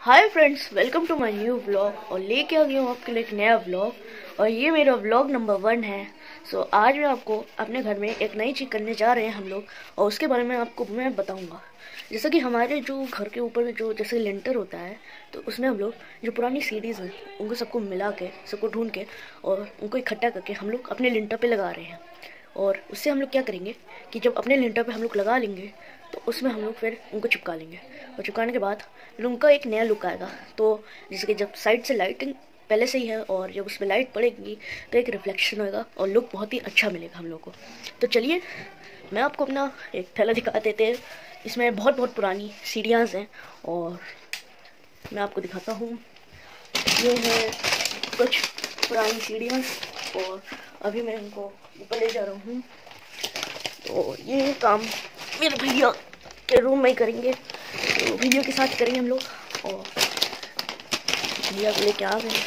Hi friends welcome to my new vlog और लेके आ गया हूँ आपके लिए एक नया व्लॉग और ये मेरा व्लॉग नंबर वन है. सो so, आज मैं आपको अपने घर में एक नई चीज़ करने जा रहे हैं हम लोग. और उसके बारे में आपको मैं बताऊँगा. जैसा कि हमारे जो घर के ऊपर में जो जैसे लेंटर होता है तो उसमें हम लोग जो पुरानी सीडीज़ हैं उनको सबको मिला के सबको ढूंढ के और उनको इकट्ठा करके हम लोग अपने लेंटर पे लगा रहे हैं. और उससे हम लोग क्या करेंगे कि जब अपने लेंटर पे हम लोग लगा लेंगे तो उसमें हम लोग फिर उनको चिपका लेंगे। और चिपकाने के बाद फिर उनका एक नया लुक आएगा। तो जैसे कि जब साइड से लाइटिंग पहले से ही है और जब उसमें लाइट पड़ेगी तो एक रिफ्लेक्शन होएगा और लुक बहुत ही अच्छा मिलेगा हम लोग को। तो चलिए, मैं आपको अपना एक थैला दिखा देते हैं। इसमें बहुत बहुत पुरानी सीढ़ियाँ हैं और मैं आपको दिखाता हूँ। ये है कुछ पुरानी सीढ़ियाँ और अभी मैं इनको ऊपर ले जा रहा हूँ। तो ये काम मेरे भैया के रूम में ही करेंगे। तो वीडियो के साथ करेंगे हम लोग। और भैया को लेके आ गए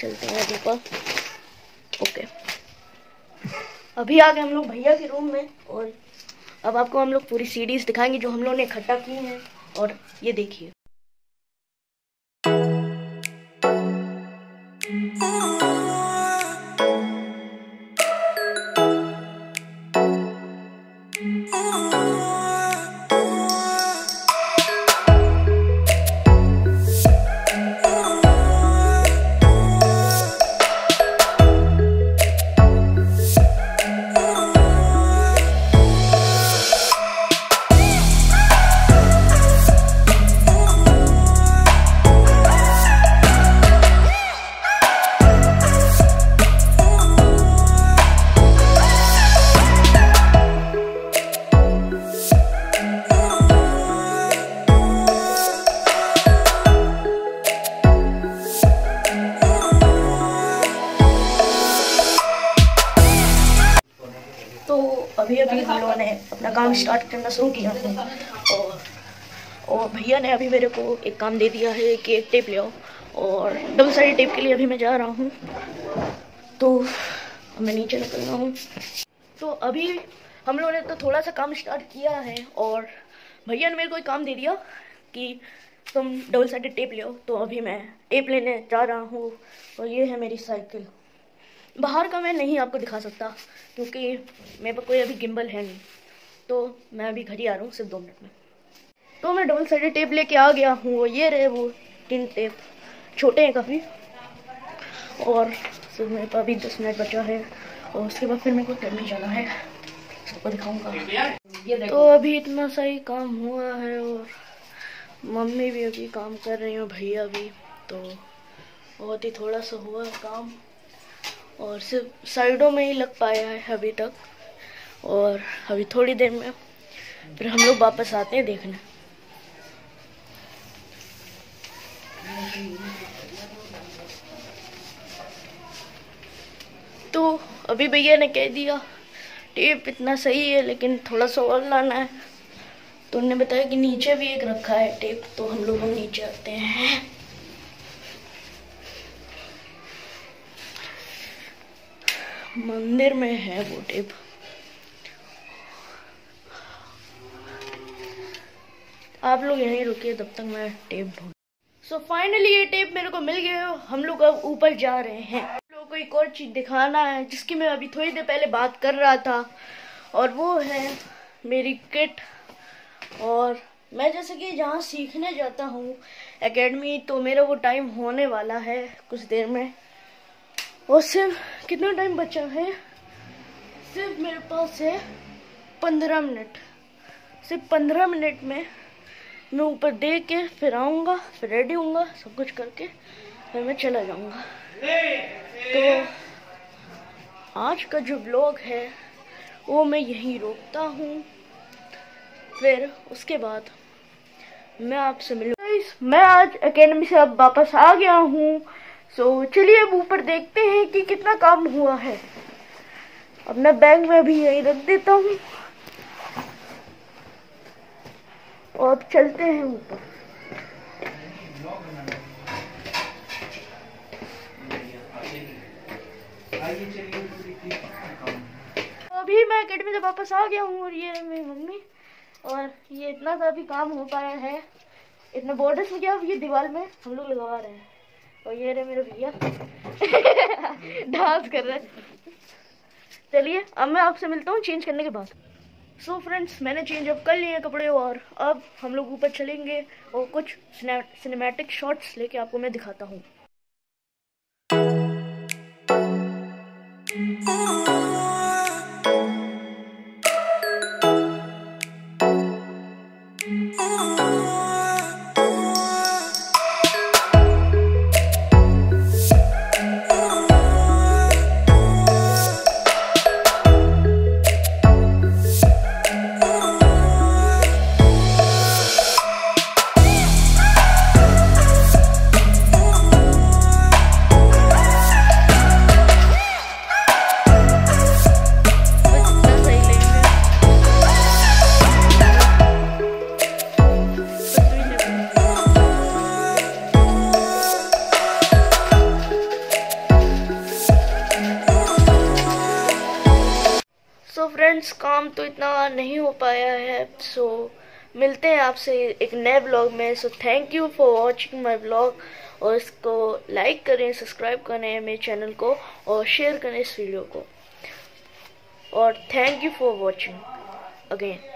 चलते हैं ऊपर ओके अभी आ गए हम लोग भैया के रूम में। और अब आपको हम लोग पूरी सीडीज दिखाएँगे जो हम लोग ने इकट्ठा की हैं। और ये देखिए। तो अभी हम लोगों ने अपना काम स्टार्ट करना शुरू किया है। और और भैया ने अभी मेरे को एक काम दे दिया है कि एक टेप ले आओ। और डबल साइड टेप के लिए अभी मैं जा रहा हूँ। तो मैं नीचे निकल रहा हूँ। तो अभी हम लोगों ने तो थोड़ा सा काम स्टार्ट किया है और भैया ने मेरे को एक काम दे दिया कि तुम डबल साइडेड टेप ले आओ। तो अभी मैं टेप लेने जा रहा हूँ। और ये है मेरी साइकिल बाहर का मैं नहीं आपको दिखा सकता क्योंकि मेरे पास कोई अभी गिम्बल है नहीं। तो मैं अभी घर ही आ रहा हूँ सिर्फ़ दो मिनट में। तो मैं डबल साइडेड टेप लेके आ गया हूँ वो ये रहे वो तीन टेप छोटे हैं काफ़ी। और सिर्फ़ मेरे पास अभी दस मिनट बचा है और उसके बाद फिर मेरे को घर में जाना है। सबको दिखाऊँगा। तो अभी इतना सा ही काम हुआ है और मम्मी भी अभी काम कर रही हूँ भैया भी। तो बहुत ही थोड़ा सा हुआ है काम। और सिर्फ़ साइडों में ही लग पाया है अभी तक। और अभी थोड़ी देर में फिर हम लोग वापस आते हैं देखने। तो अभी भैया ने कह दिया, टेप इतना सही है, लेकिन थोड़ा सा और लाना है। तो उन्होंने बताया कि नीचे भी एक रखा है टेप तो हम लोग नीचे आते हैं। मंदिर में है वो टेप। आप लोग यहीं रुकिए, तब तक मैं टेप ढूंढ सो फाइनली ये टेप मेरे को मिल गया। हम लोग अब ऊपर जा रहे हैं। आप लोगों को एक और चीज़ दिखाना है, जिसकी मैं अभी थोड़ी देर पहले बात कर रहा था। और वो है मेरी किट। और मैं जैसे कि जहाँ सीखने जाता हूँ एकेडमी तो मेरा वो टाइम होने वाला है कुछ देर में। और सिर्फ़ कितना टाइम बचा है? सिर्फ़ मेरे पास है पंद्रह मिनट। सिर्फ़ पंद्रह मिनट में मैं ऊपर दे के फिर आऊँगा, फिर रेडी हूँगा सब कुछ करके, फिर मैं चला जाऊँगा। तो आज का जो ब्लॉग है, वो मैं यहीं रोकता हूँ। फिर उसके बाद मैं आपसे मिलूँ। मैं आज एकेडमी से अब वापस आ गया हूँ। सो चलिए अब ऊपर देखते हैं कि कितना काम हुआ है। अब मैं बैग में भी यही रख देता हूँ। और अब चलते हैं ऊपर। अभी मैं अकेडमी से वापस आ गया हूँ और ये मेरी मम्मी। और ये इतना सा भी काम हो पाया है। इतना बॉर्डर्स में क्या ये दीवार में हम लोग लगवा रहे हैं। और ये रहे मेरे भैया। डांस कर रहे चलिए, अब मैं आपसे मिलता हूँ चेंज करने के बाद। सो so फ्रेंड्स मैंने चेंज अप कर लिए कपड़े और अब हम लोग ऊपर चलेंगे और कुछ सिनेमैटिक शॉट्स लेके आपको मैं दिखाता हूँ। फ्रेंड्स काम तो इतना नहीं हो पाया है सो so, मिलते हैं आपसे एक नए ब्लॉग में so thank you for watching my blog और इसको लाइक करें सब्सक्राइब करें मेरे चैनल को और शेयर करें इस वीडियो को और thank you for watching again